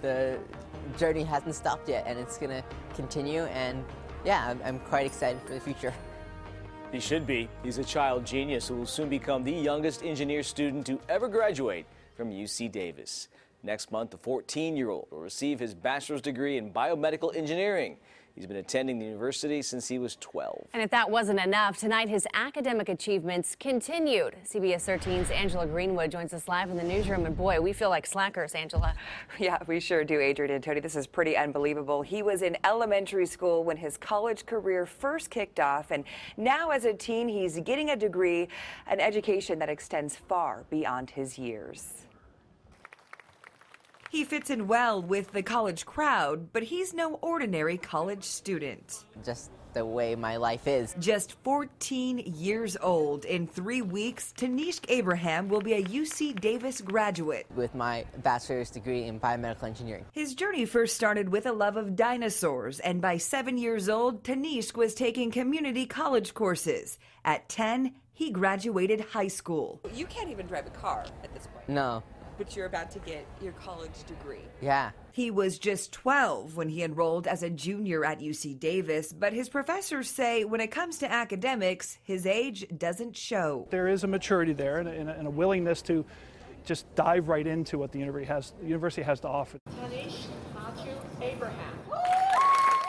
the journey hasn't stopped yet, and it's gonna continue. And yeah, I'm, I'm quite excited for the future. He should be. He's a child genius who will soon become the youngest engineer student to ever graduate from UC Davis. Next month, the 14 year old will receive his bachelor's degree in biomedical engineering. He's been attending the university since he was 12. And if that wasn't enough, tonight his academic achievements continued. CBS 13's Angela Greenwood joins us live in the newsroom. And boy, we feel like slackers, Angela. Yeah, we sure do, Adrian and Tony. This is pretty unbelievable. He was in elementary school when his college career first kicked off. And now, as a teen, he's getting a degree, an education that extends far beyond his years. He fits in well with the college crowd, but he's no ordinary college student. Just the way my life is. Just 14 years old. In three weeks, Tanishq Abraham will be a UC Davis graduate. With my bachelor's degree in biomedical engineering. His journey first started with a love of dinosaurs, and by seven years old, Tanishq was taking community college courses. At 10, he graduated high school. You can't even drive a car at this point. No. But you're about to get your college degree. Yeah. He was just 12 when he enrolled as a junior at UC Davis, but his professors say when it comes to academics, his age doesn't show. There is a maturity there and a, and a, willingness to just dive right into what the university has, the university has to offer. Tanishq Matthew Abraham.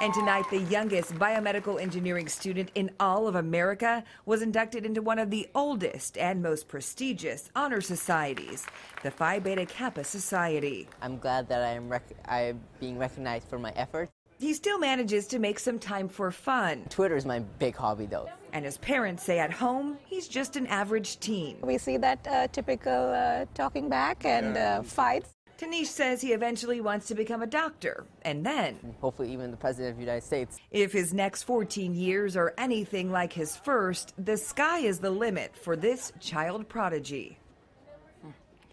And tonight, the youngest biomedical engineering student in all of America was inducted into one of the oldest and most prestigious honor societies, the Phi Beta Kappa Society. I'm glad that I'm, rec- I'm being recognized for my efforts. He still manages to make some time for fun. Twitter is my big hobby, though. And his parents say at home, he's just an average teen. We see that uh, typical uh, talking back and uh, fights. Tanishq says he eventually wants to become a doctor, and then, hopefully, even the President of the United States. If his next 14 years are anything like his first, the sky is the limit for this child prodigy.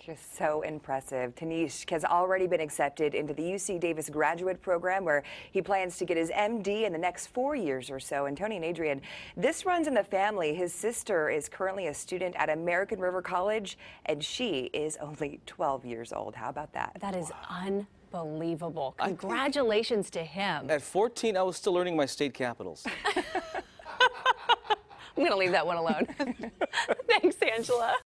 Just so impressive. Tanishq has already been accepted into the UC Davis graduate program where he plans to get his MD in the next four years or so. And Tony and Adrian, this runs in the family. His sister is currently a student at American River College, and she is only 12 years old. How about that? That is unbelievable. Congratulations to him. At 14, I was still learning my state capitals. I'm going to leave that one alone. Thanks, Angela.